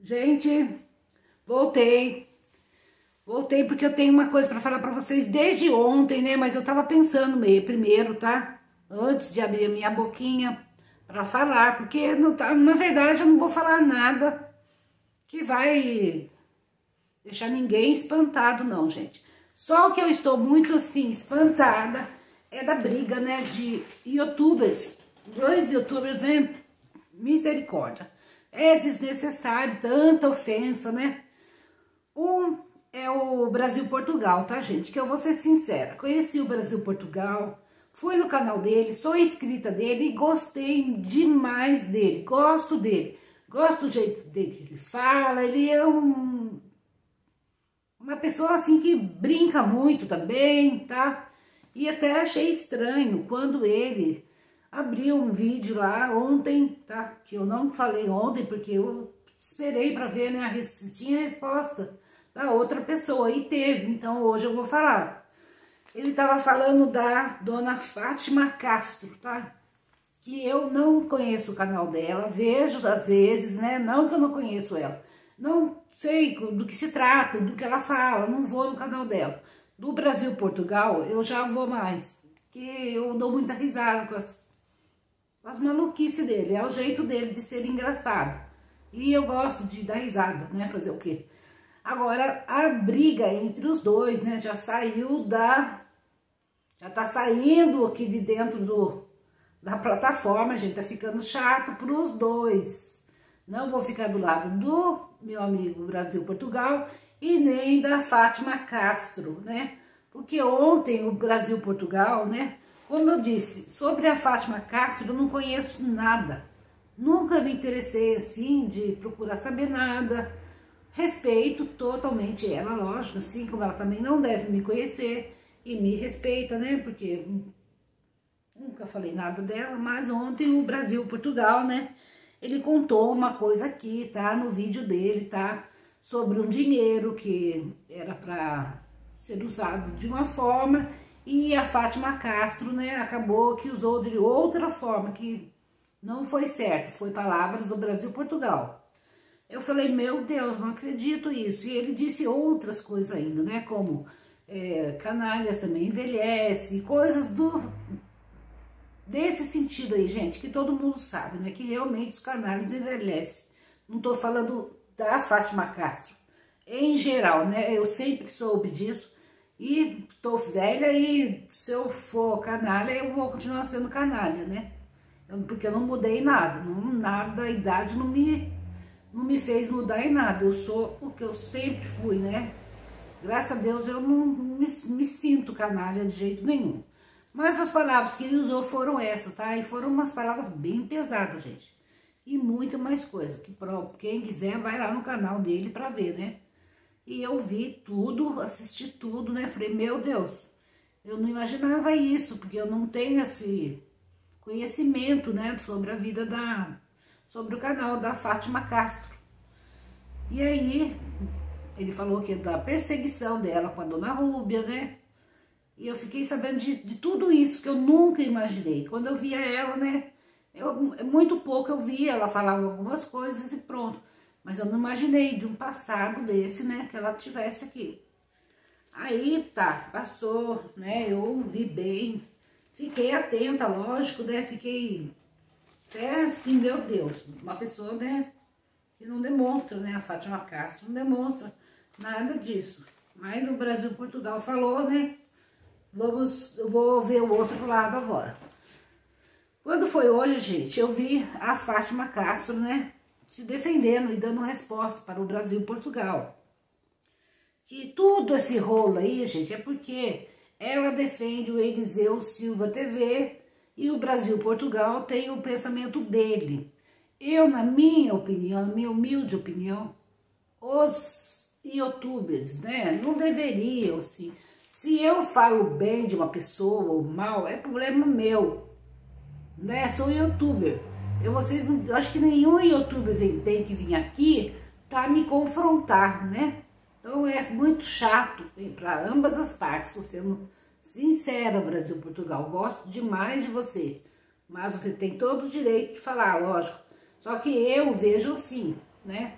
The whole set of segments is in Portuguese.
Gente, voltei. Voltei porque eu tenho uma coisa para falar para vocês desde ontem, né? Mas eu tava pensando meio primeiro, tá? Antes de abrir a minha boquinha para falar, porque não tá, na verdade eu não vou falar nada que vai deixar ninguém espantado não, gente. Só que eu estou muito assim espantada é da briga, né, de youtubers. Dois youtubers, né? Misericórdia. É desnecessário tanta ofensa, né? Um é o Brasil-Portugal, tá, gente? Que eu vou ser sincera. Conheci o Brasil-Portugal, fui no canal dele, sou inscrita dele e gostei demais dele. Gosto dele. Gosto do jeito dele que ele fala. Ele é um, uma pessoa, assim, que brinca muito também, tá? E até achei estranho quando ele abriu um vídeo lá ontem, tá? Que eu não falei ontem porque eu esperei para ver, né? Se tinha resposta da outra pessoa e teve, então hoje eu vou falar. Ele estava falando da dona Fátima Castro, tá? Que eu não conheço o canal dela, vejo às vezes, né? Não que eu não conheço ela. Não sei do que se trata, do que ela fala, não vou no canal dela. Do Brasil Portugal, eu já vou mais, que eu dou muita risada com as as maluquices dele, é o jeito dele de ser engraçado. E eu gosto de dar risada, né? Fazer o quê? Agora, a briga entre os dois, né? Já saiu da... Já tá saindo aqui de dentro do, da plataforma, gente. Tá ficando chato pros dois. Não vou ficar do lado do meu amigo Brasil-Portugal e nem da Fátima Castro, né? Porque ontem o Brasil-Portugal, né? Como eu disse, sobre a Fátima Castro eu não conheço nada. Nunca me interessei assim de procurar saber nada. Respeito totalmente ela, lógico, assim como ela também não deve me conhecer e me respeita, né? Porque nunca falei nada dela, mas ontem o Brasil Portugal, né? Ele contou uma coisa aqui, tá? No vídeo dele, tá? Sobre um dinheiro que era para ser usado de uma forma e a Fátima Castro, né, acabou que usou de outra forma, que não foi certo, foi palavras do Brasil-Portugal. Eu falei, meu Deus, não acredito isso. E ele disse outras coisas ainda, né, como é, canalhas também envelhece, coisas do desse sentido aí, gente, que todo mundo sabe, né, que realmente os canalhas envelhecem. Não tô falando da Fátima Castro, em geral, né, eu sempre soube disso, e tô velha e se eu for canalha, eu vou continuar sendo canalha, né? Eu, porque eu não mudei nada, não, nada, a idade não me, não me fez mudar em nada. Eu sou o que eu sempre fui, né? Graças a Deus eu não, me, me, sinto canalha de jeito nenhum. Mas as palavras que ele usou foram essas, tá? E foram umas palavras bem pesadas, gente. E muito mais coisa. Que quem quiser vai lá no canal dele pra ver, né? E eu vi tudo, assisti tudo, né? Falei, meu Deus, eu não imaginava isso, porque eu não tenho esse conhecimento, né? Sobre a vida da... Sobre o canal da Fátima Castro. E aí, ele falou que é da perseguição dela com a Dona Rúbia, né? E eu fiquei sabendo de, de tudo isso que eu nunca imaginei. Quando eu via ela, né? Eu, muito pouco eu via, ela falava algumas coisas e pronto. Mas eu não imaginei de um passado desse, né, que ela tivesse aqui. Aí, tá, passou, né, eu ouvi bem, fiquei atenta, lógico, né, fiquei até assim, meu Deus, uma pessoa, né, que não demonstra, né, a Fátima Castro não demonstra nada disso. Mas o Brasil Portugal falou, né, vamos, eu vou ver o outro lado agora. Quando foi hoje, gente, eu vi a Fátima Castro, né, se defendendo e dando resposta para o Brasil e Portugal. Que tudo esse rolo aí, gente, é porque ela defende o Eliseu Silva TV e o Brasil Portugal tem o pensamento dele. Eu, na minha opinião, na minha humilde opinião, os youtubers, né, não deveriam se... Se eu falo bem de uma pessoa ou mal, é problema meu, né? Sou youtuber. Eu, vocês, eu acho que nenhum youtuber tem que vir aqui para me confrontar, né? Então é muito chato para ambas as partes, Estou sendo sincera, Brasil Portugal. Gosto demais de você, mas você tem todo o direito de falar, lógico. Só que eu vejo assim, né?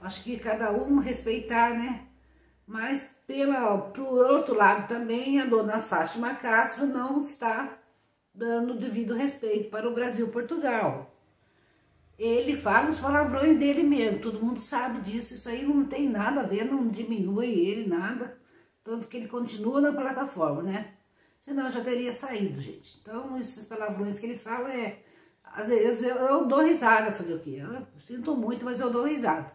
Acho que cada um respeitar, né? Mas pela, pro outro lado também, a dona Fátima Castro não está dando devido respeito para o Brasil Portugal. Ele fala os palavrões dele mesmo, todo mundo sabe disso, isso aí não tem nada a ver, não diminui ele, nada. Tanto que ele continua na plataforma, né? Senão já teria saído, gente. Então, esses palavrões que ele fala é... Às vezes eu, eu dou risada, fazer o quê? Eu sinto muito, mas eu dou risada.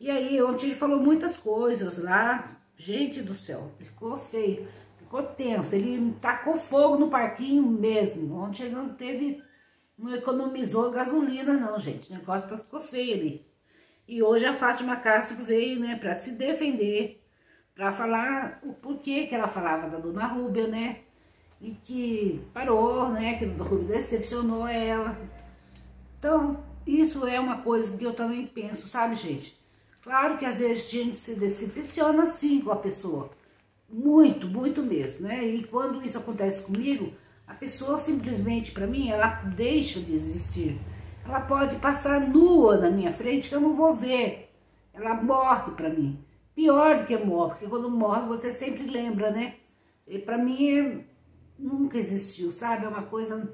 E aí, ontem ele falou muitas coisas lá. Gente do céu, ficou feio. Ficou tenso. Ele tacou fogo no parquinho mesmo. Ontem ele não teve... Não economizou gasolina, não, gente. O negócio ficou feio ali. E hoje a Fátima Castro veio, né, pra se defender para falar o porquê que ela falava da Dona Rúbia, né? E que parou, né? Que a Dona Rúbia decepcionou ela. Então, isso é uma coisa que eu também penso, sabe, gente? Claro que às vezes a gente se decepciona sim com a pessoa. Muito, muito mesmo, né? E quando isso acontece comigo, a pessoa simplesmente, para mim, ela deixa de existir. Ela pode passar nua na minha frente que eu não vou ver. Ela morre para mim pior do que morre, porque quando morre você sempre lembra, né? E pra mim é, nunca existiu, sabe? É uma coisa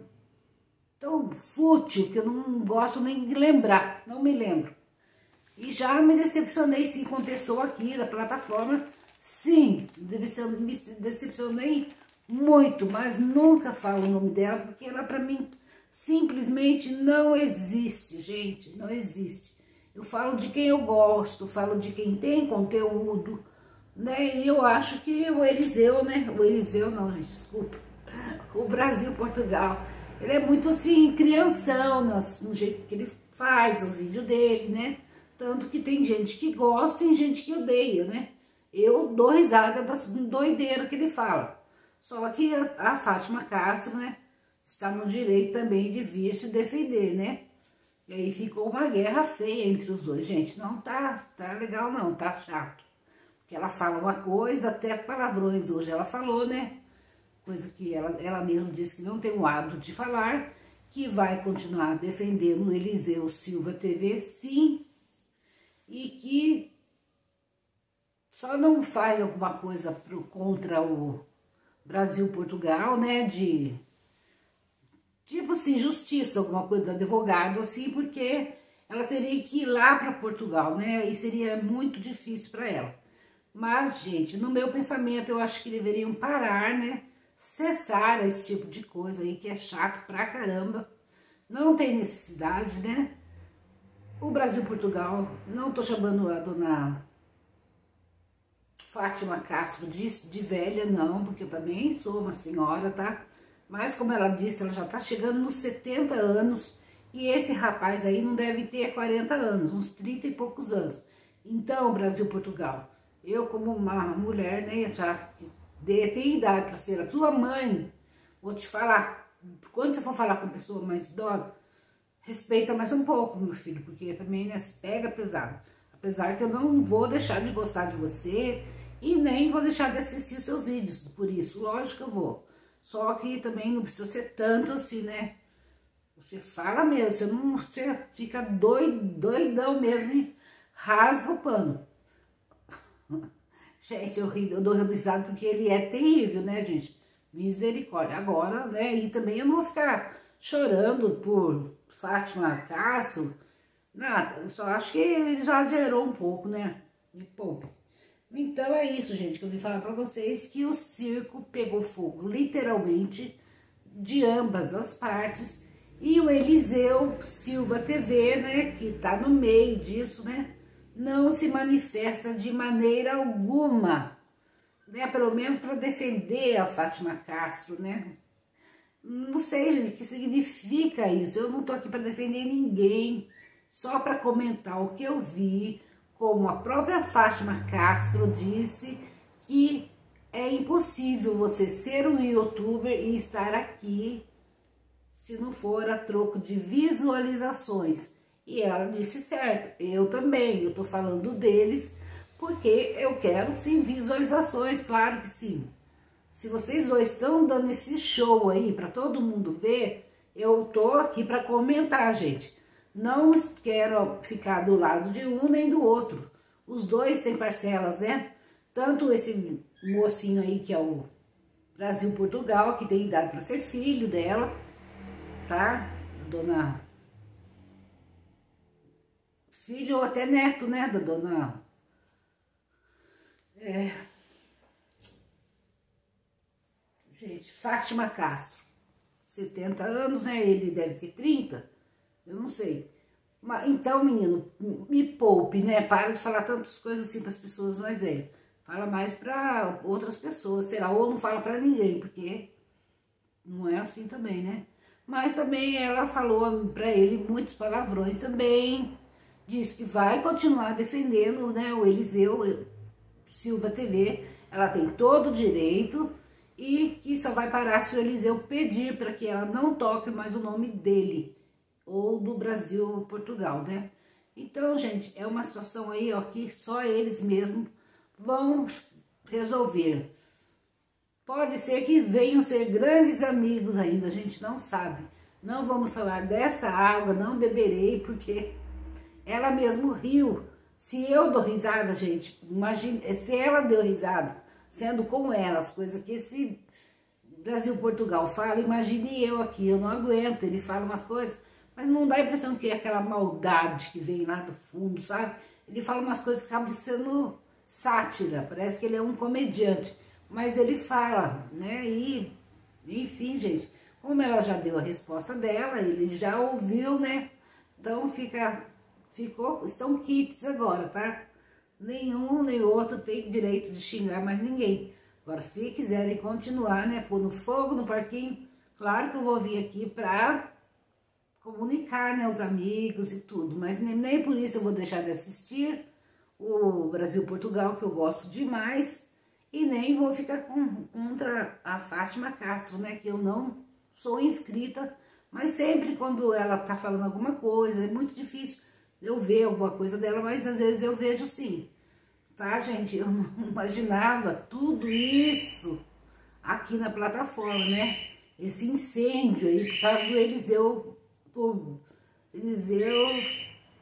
tão fútil que eu não gosto nem de lembrar, não me lembro. E já me decepcionei sim com pessoa aqui da plataforma, sim, me decepcionei muito, mas nunca falo o nome dela, porque ela pra mim simplesmente não existe, gente, não existe. Eu falo de quem eu gosto, falo de quem tem conteúdo, né? E eu acho que o Eliseu, né? O Eliseu não, gente, desculpa. O Brasil, Portugal, ele é muito assim, crianção no jeito que ele faz os vídeos dele, né? Tanto que tem gente que gosta e gente que odeia, né? Eu dou risada das doideiras que ele fala. Só que a, Fátima Castro, né? Está no direito também de vir se defender, né? E aí ficou uma guerra feia entre os dois. Gente, não tá, tá legal não, tá chato. Porque ela fala uma coisa, até palavrões hoje ela falou, né? Coisa que ela, ela mesma disse que não tem o hábito de falar, que vai continuar defendendo o Eliseu Silva TV, sim, e que só não faz alguma coisa pro, contra o Brasil-Portugal, né, de tipo assim, justiça, alguma coisa do advogado, assim, porque ela teria que ir lá para Portugal, né? E seria muito difícil para ela. Mas, gente, no meu pensamento, eu acho que deveriam parar, né? Cessar esse tipo de coisa aí, que é chato pra caramba. Não tem necessidade, né? O Brasil-Portugal, não tô chamando a dona Fátima Castro de, de velha, não, porque eu também sou uma senhora, tá? Mas, como ela disse, ela já está chegando nos 70 anos e esse rapaz aí não deve ter 40 anos, uns 30 e poucos anos. Então, Brasil-Portugal, eu como uma mulher, né, já tenho idade para ser a sua mãe, vou te falar, quando você for falar com pessoa mais idosa, respeita mais um pouco, meu filho, porque também né, pega pesado. Apesar que eu não vou deixar de gostar de você e nem vou deixar de assistir seus vídeos, por isso, lógico que eu vou. Só que também não precisa ser tanto assim, né? Você fala mesmo, você não você fica doido, doidão mesmo e rasga o pano. gente, eu, ri, eu dou risada porque ele é terrível, né, gente? Misericórdia. Agora, né, e também eu não vou ficar chorando por Fátima Castro, nada. Eu só acho que ele já gerou um pouco, né? Me poupa. Então é isso, gente, que eu vim falar para vocês, que o circo pegou fogo, literalmente, de ambas as partes. E o Eliseu Silva TV, né, que tá no meio disso, né, não se manifesta de maneira alguma, né, pelo menos para defender a Fátima Castro, né. Não sei, gente, o que significa isso. Eu não tô aqui para defender ninguém, só para comentar o que eu vi, como a própria Fátima Castro disse, que é impossível você ser um youtuber e estar aqui se não for a troco de visualizações. E ela disse certo, eu também, eu tô falando deles, porque eu quero sim visualizações, claro que sim. Se vocês dois estão dando esse show aí para todo mundo ver, eu tô aqui para comentar, gente. Não quero ficar do lado de um nem do outro. Os dois têm parcelas, né? Tanto esse mocinho aí, que é o Brasil-Portugal, que tem idade para ser filho dela, tá? Dona... Filho ou até neto, né? Da dona... É... Gente, Fátima Castro. 70 anos, né? Ele deve ter 30, eu não sei. Mas, então, menino, me poupe, né? Para de falar tantas coisas assim para as pessoas mais velhas. Fala mais para outras pessoas, será? Ou não fala para ninguém, porque não é assim também, né? Mas também ela falou para ele muitos palavrões também. Diz que vai continuar defendendo né, o Eliseu Silva TV. Ela tem todo o direito e que só vai parar se o Eliseu pedir para que ela não toque mais o nome dele ou do Brasil ou Portugal, né? Então, gente, é uma situação aí, ó, que só eles mesmos vão resolver. Pode ser que venham ser grandes amigos ainda, a gente não sabe. Não vamos falar dessa água, não beberei, porque ela mesmo riu. Se eu dou risada, gente, imagine, se ela deu risada, sendo como ela, as coisas que esse Brasil-Portugal fala, imagine eu aqui, eu não aguento, ele fala umas coisas, mas não dá a impressão que é aquela maldade que vem lá do fundo, sabe? Ele fala umas coisas que acabam sendo sátira, parece que ele é um comediante, mas ele fala, né? E, enfim, gente, como ela já deu a resposta dela, ele já ouviu, né? Então fica, ficou, estão kits agora, tá? Nenhum nem outro tem direito de xingar mais ninguém. Agora, se quiserem continuar, né, pôr no fogo no parquinho, claro que eu vou vir aqui pra comunicar, né, os amigos e tudo, mas nem, nem por isso eu vou deixar de assistir o Brasil-Portugal, que eu gosto demais, e nem vou ficar com, contra a Fátima Castro, né, que eu não sou inscrita, mas sempre quando ela tá falando alguma coisa, é muito difícil eu ver alguma coisa dela, mas às vezes eu vejo sim. Tá, gente? Eu não imaginava tudo isso aqui na plataforma, né? Esse incêndio aí por causa do Eliseu, por Eliseu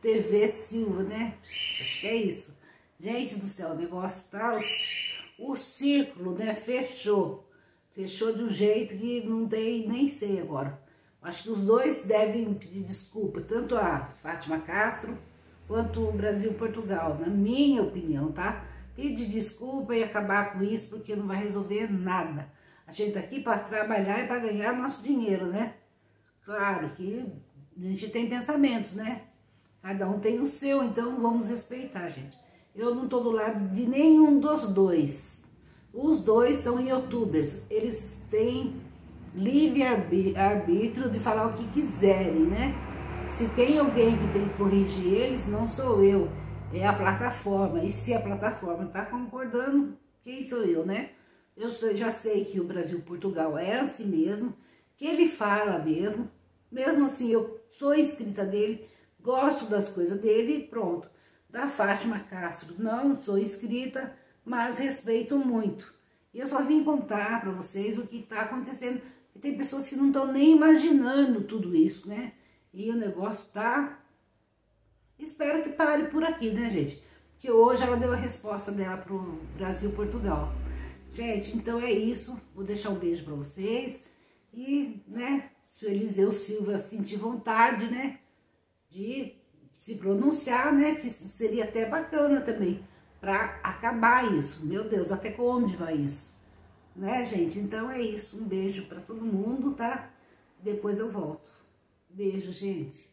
TV Silva, né? Acho que é isso. Gente do céu, o negócio tá... O, o círculo, né? Fechou. Fechou de um jeito que não tem, nem sei agora. Acho que os dois devem pedir desculpa, tanto a Fátima Castro quanto o Brasil-Portugal, na minha opinião, tá? Pedir desculpa e acabar com isso, porque não vai resolver nada. A gente tá aqui para trabalhar e para ganhar nosso dinheiro, né? Claro que a gente tem pensamentos, né? Cada um tem o seu, então vamos respeitar, gente. Eu não tô do lado de nenhum dos dois. Os dois são youtubers. Eles têm livre arbítrio de falar o que quiserem, né? Se tem alguém que tem que corrigir eles, não sou eu, é a plataforma. E se a plataforma está concordando, quem sou eu, né? Eu já sei que o Brasil-Portugal é assim mesmo, que ele fala mesmo. Mesmo assim, eu sou inscrita dele, gosto das coisas dele pronto. Da Fátima Castro, não sou inscrita, mas respeito muito. E eu só vim contar para vocês o que está acontecendo. E tem pessoas que não estão nem imaginando tudo isso, né? E o negócio tá... Espero que pare por aqui, né, gente? Porque hoje ela deu a resposta dela pro Brasil-Portugal. Gente, então é isso. Vou deixar um beijo para vocês. E, né, se o Eliseu Silva sentir vontade, né, de se pronunciar, né, que seria até bacana também, para acabar isso. Meu Deus, até onde vai isso? Né, gente? Então é isso. Um beijo para todo mundo, tá? Depois eu volto. Beijo, gente.